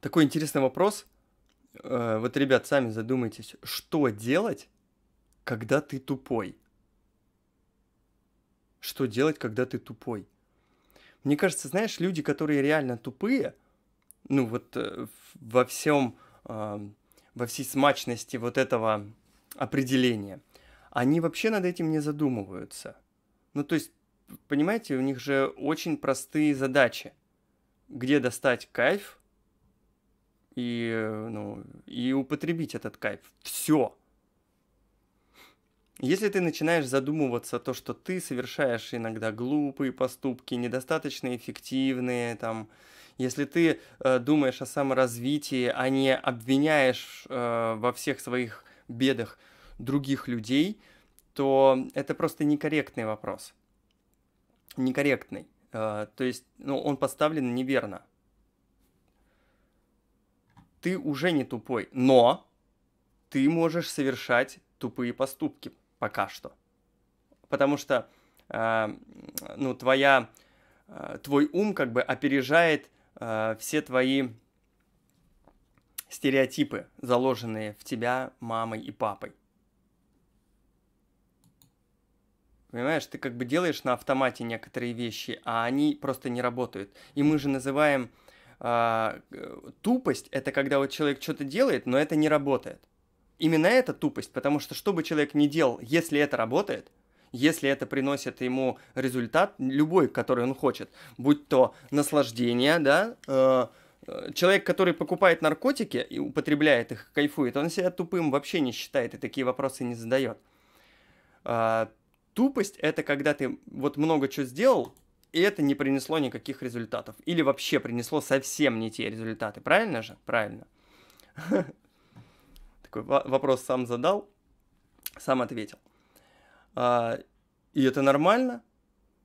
Такой интересный вопрос. Э, вот, ребят, сами задумайтесь, что делать, когда ты тупой? Что делать, когда ты тупой? Мне кажется, знаешь, люди, которые реально тупые, ну вот э, во всем, э, во всей смачности вот этого определения, они вообще над этим не задумываются. Ну то есть, понимаете, у них же очень простые задачи. Где достать кайф и, ну, и употребить этот кайф. Все. Если ты начинаешь задумываться то, что ты совершаешь иногда глупые поступки, недостаточно эффективные, там, если ты э, думаешь о саморазвитии, а не обвиняешь э, во всех своих бедах других людей, то это просто некорректный вопрос. Некорректный. Э, то есть, ну, он поставлен неверно. Ты уже не тупой, но ты можешь совершать тупые поступки пока что. Потому что, э, ну, твоя, э, твой ум как бы опережает э, все твои стереотипы, заложенные в тебя мамой и папой. Понимаешь, ты как бы делаешь на автомате некоторые вещи, а они просто не работают. И мы же называем э, тупость, это когда вот человек что-то делает, но это не работает именно это тупость, потому что что бы человек ни делал, если это работает, если это приносит ему результат, любой, который он хочет, будь то наслаждение, да, э, э, человек, который покупает наркотики и употребляет их, кайфует, он себя тупым вообще не считает и такие вопросы не задает. Э, тупость это когда ты вот много чего сделал, и это не принесло никаких результатов. Или вообще принесло совсем не те результаты. Правильно же? Правильно. такой вопрос сам задал, сам ответил. А, и это нормально.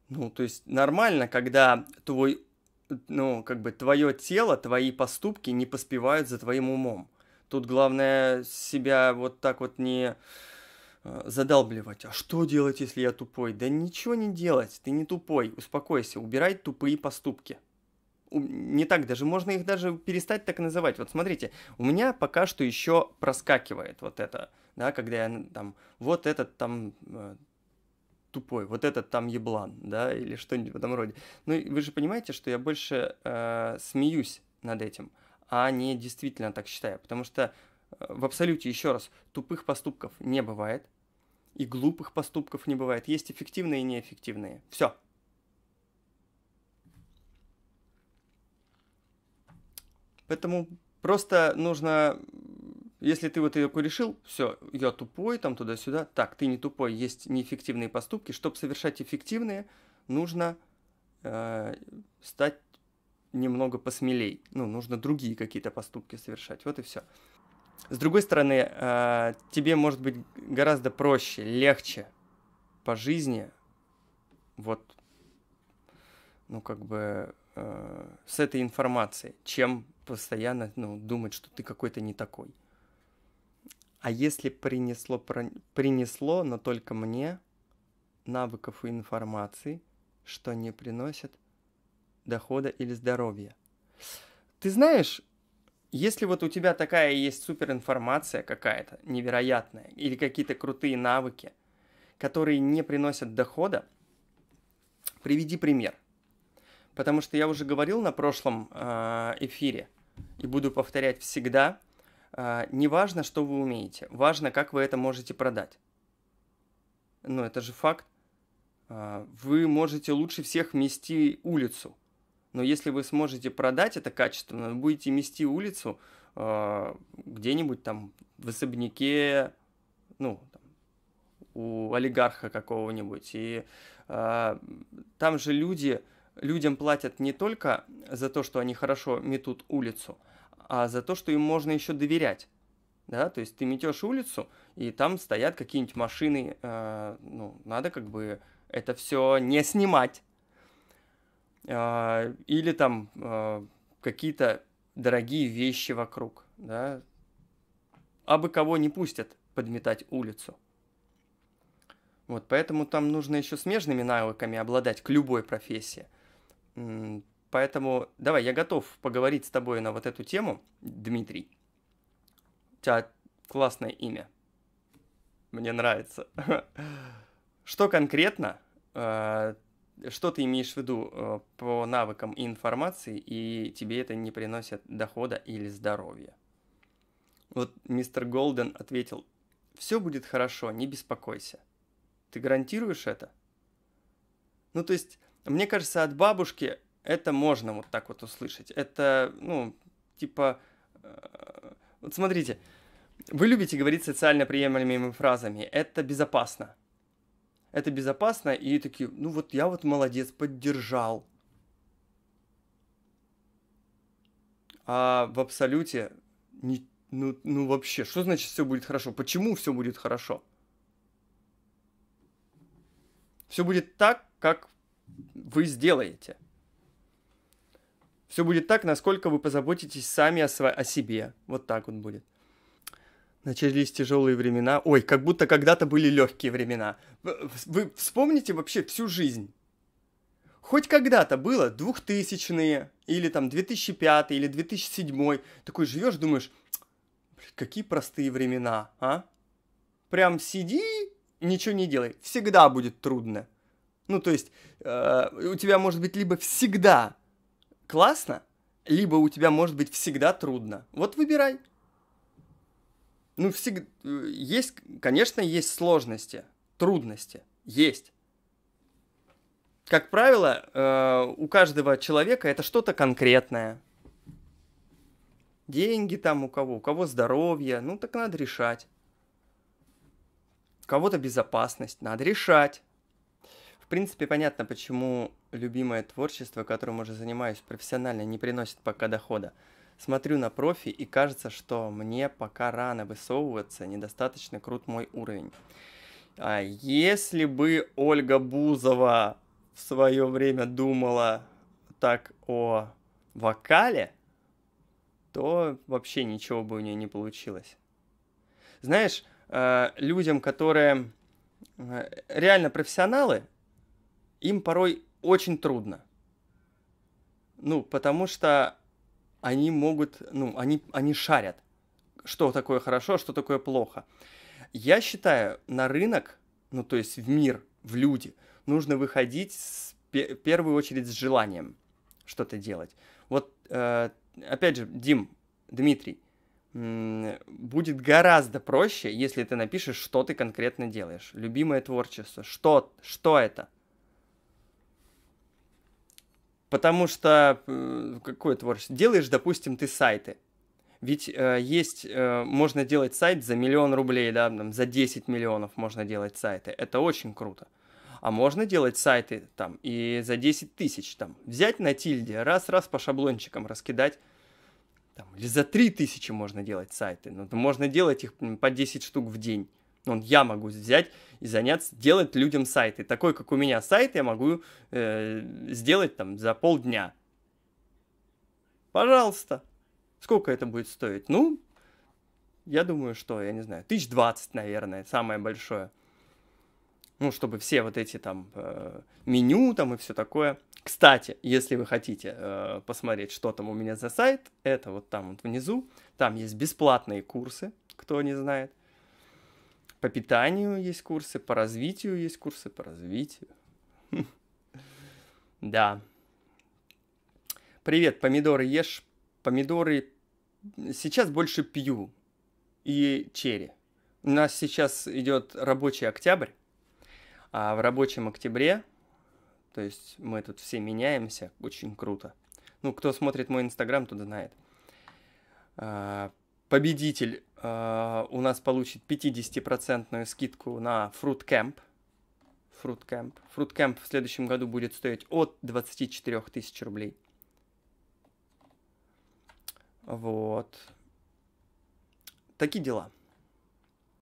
Ну, то есть нормально, когда твой, ну, как бы твое тело, твои поступки не поспевают за твоим умом. Тут главное себя вот так вот не задалбливать. А что делать, если я тупой? Да ничего не делать, ты не тупой, успокойся, убирай тупые поступки не так даже, можно их даже перестать так называть. Вот смотрите, у меня пока что еще проскакивает вот это, да, когда я там, вот этот там э, тупой, вот этот там еблан, да, или что-нибудь в этом роде. Ну, вы же понимаете, что я больше э, смеюсь над этим, а не действительно так считаю, потому что э, в абсолюте, еще раз, тупых поступков не бывает, и глупых поступков не бывает. Есть эффективные и неэффективные. Все. Поэтому просто нужно, если ты вот такой решил, все, я тупой, там туда-сюда, так, ты не тупой, есть неэффективные поступки. Чтобы совершать эффективные, нужно э, стать немного посмелей. Ну, нужно другие какие-то поступки совершать. Вот и все. С другой стороны, э, тебе может быть гораздо проще, легче по жизни, вот, ну, как бы, э, с этой информацией, чем постоянно ну, думать, что ты какой-то не такой. А если принесло, принесло, но только мне, навыков и информации, что не приносят дохода или здоровья. Ты знаешь, если вот у тебя такая есть суперинформация какая-то невероятная, или какие-то крутые навыки, которые не приносят дохода, приведи пример. Потому что я уже говорил на прошлом э, эфире, и буду повторять всегда, э, не важно, что вы умеете, важно, как вы это можете продать. Ну, это же факт. Э, вы можете лучше всех мести улицу, но если вы сможете продать это качественно, вы будете мести улицу э, где-нибудь там в особняке, ну, там, у олигарха какого-нибудь, и э, там же люди людям платят не только за то, что они хорошо метут улицу, а за то, что им можно еще доверять. Да, то есть ты метешь улицу, и там стоят какие-нибудь машины, э, ну, надо как бы это все не снимать. Э, или там э, какие-то дорогие вещи вокруг, да. Абы кого не пустят подметать улицу. Вот, поэтому там нужно еще смежными навыками обладать к любой профессии. Поэтому давай, я готов поговорить с тобой на вот эту тему, Дмитрий. У тебя классное имя. Мне нравится. Что конкретно, э, что ты имеешь в виду э, по навыкам и информации, и тебе это не приносит дохода или здоровья? Вот мистер Голден ответил, все будет хорошо, не беспокойся. Ты гарантируешь это? Ну, то есть, мне кажется, от бабушки это можно вот так вот услышать. Это, ну, типа, э, вот смотрите, вы любите говорить социально приемлемыми фразами. Это безопасно. Это безопасно, и такие, ну вот я вот молодец, поддержал. А в абсолюте, не, ну, ну вообще, что значит все будет хорошо? Почему все будет хорошо? Все будет так, как вы сделаете. Все будет так, насколько вы позаботитесь сами о, сво- о себе. Вот так вот будет. Начались тяжелые времена. Ой, как будто когда-то были легкие времена. Вы, вспомните вообще всю жизнь. Хоть когда-то было двухтысячные, или там 2005, или 2007. Такой живешь, думаешь, какие простые времена, а? Прям сиди, ничего не делай. Всегда будет трудно. Ну, то есть, э, у тебя может быть либо всегда классно, либо у тебя может быть всегда трудно. Вот выбирай. Ну, всегда... Есть, конечно, есть сложности, трудности. Есть. Как правило, э, у каждого человека это что-то конкретное. Деньги там у кого, у кого здоровье, ну так надо решать. У кого-то безопасность, надо решать. В принципе, понятно, почему любимое творчество, которым уже занимаюсь профессионально, не приносит пока дохода. Смотрю на профи и кажется, что мне пока рано высовываться, недостаточно крут мой уровень. А если бы Ольга Бузова в свое время думала так о вокале, то вообще ничего бы у нее не получилось. Знаешь, э, людям, которые э, реально профессионалы, им порой очень трудно. Ну, потому что они могут, ну, они, они шарят, что такое хорошо, что такое плохо. Я считаю, на рынок, ну, то есть в мир, в люди, нужно выходить с, в первую очередь с желанием что-то делать. Вот, э, опять же, Дим, Дмитрий, будет гораздо проще, если ты напишешь, что ты конкретно делаешь. Любимое творчество. Что, что это? Потому что э, какое творчество? Делаешь, допустим, ты сайты. Ведь э, есть, э, можно делать сайт за миллион рублей, да, там, за 10 миллионов можно делать сайты. Это очень круто. А можно делать сайты там и за 10 тысяч там. Взять на тильде, раз-раз по шаблончикам раскидать. Там, или за 3 тысячи можно делать сайты. Ну, можно делать их по 10 штук в день. Ну, я могу взять и заняться, делать людям сайты. Такой, как у меня сайт, я могу э, сделать там за полдня. Пожалуйста. Сколько это будет стоить? Ну, я думаю, что, я не знаю, тысяч двадцать, наверное, самое большое. Ну, чтобы все вот эти там э, меню там и все такое. Кстати, если вы хотите э, посмотреть, что там у меня за сайт, это вот там вот внизу. Там есть бесплатные курсы, кто не знает. По питанию есть курсы, по развитию есть курсы, по развитию. Да. Привет, помидоры ешь. Помидоры сейчас больше пью. И черри. У нас сейчас идет рабочий октябрь. А в рабочем октябре, то есть мы тут все меняемся, очень круто. Ну, кто смотрит мой инстаграм, тот знает. А, победитель э, у нас получит 50% скидку на Fruit Camp. Fruit Camp. Fruit Camp в следующем году будет стоить от 24 тысяч рублей. Вот. Такие дела.